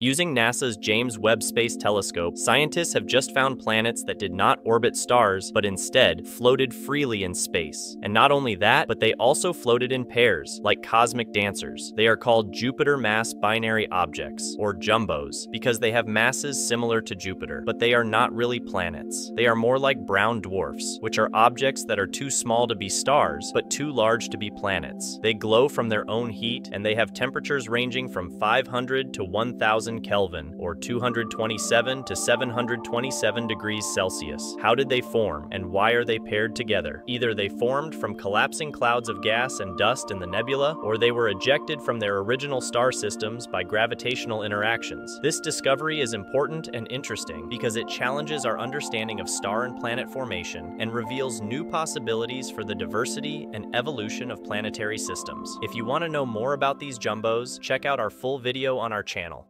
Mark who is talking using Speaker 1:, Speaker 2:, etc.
Speaker 1: Using NASA's James Webb Space Telescope, scientists have just found planets that did not orbit stars, but instead floated freely in space. And not only that, but they also floated in pairs, like cosmic dancers. They are called Jupiter Mass Binary Objects, or JUMBOs, because they have masses similar to Jupiter, but they are not really planets. They are more like brown dwarfs, which are objects that are too small to be stars, but too large to be planets. They glow from their own heat, and they have temperatures ranging from 500 to 1000 Kelvin, or 227 to 727 degrees Celsius. How did they form, and why are they paired together? Either they formed from collapsing clouds of gas and dust in the nebula, or they were ejected from their original star systems by gravitational interactions. This discovery is important and interesting because it challenges our understanding of star and planet formation and reveals new possibilities for the diversity and evolution of planetary systems. If you want to know more about these jumbos, check out our full video on our channel.